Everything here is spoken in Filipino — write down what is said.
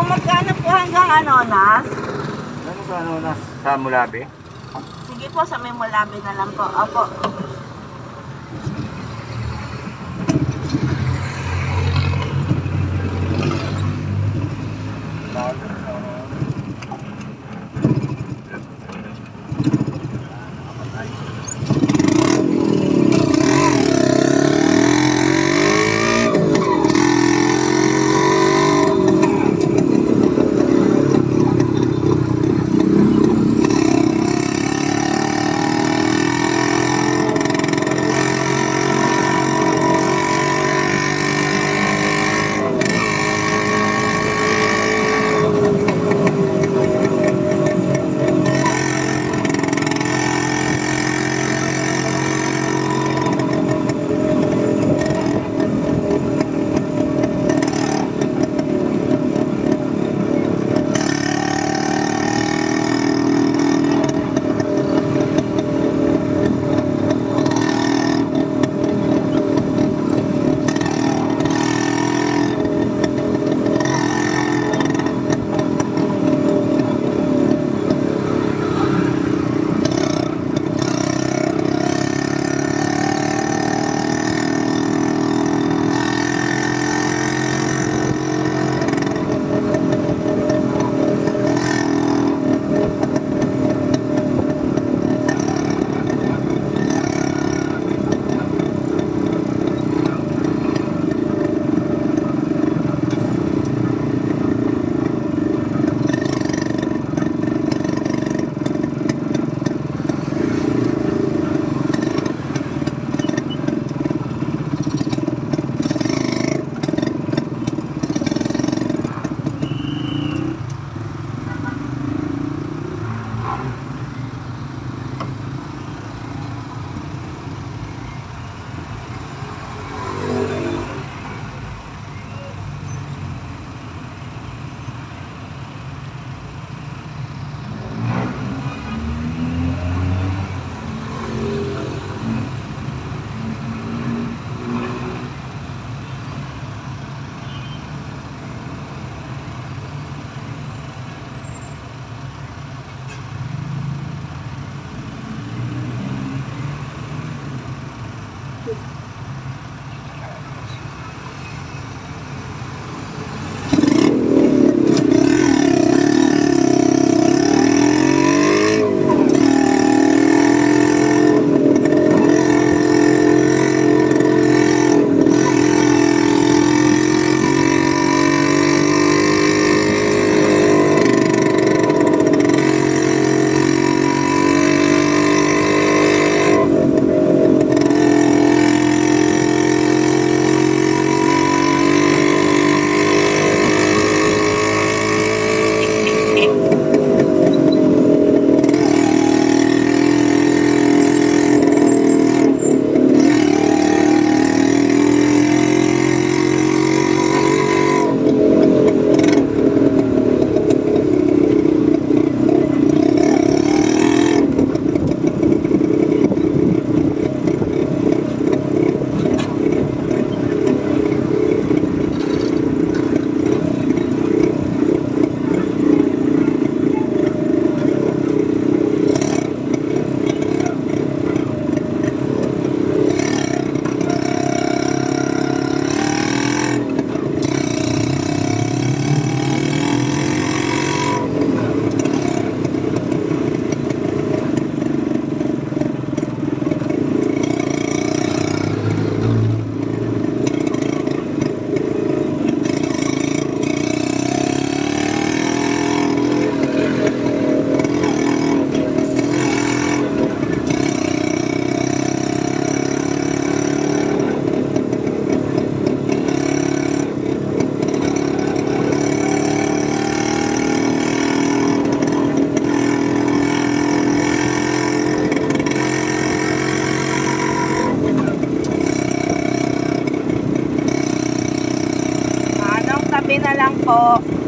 Kung magkano po hanggang ano, Nas? Ano ka ano na? Sa Mulabi? Sige po, sa may mulabi na lang po. Opo. po.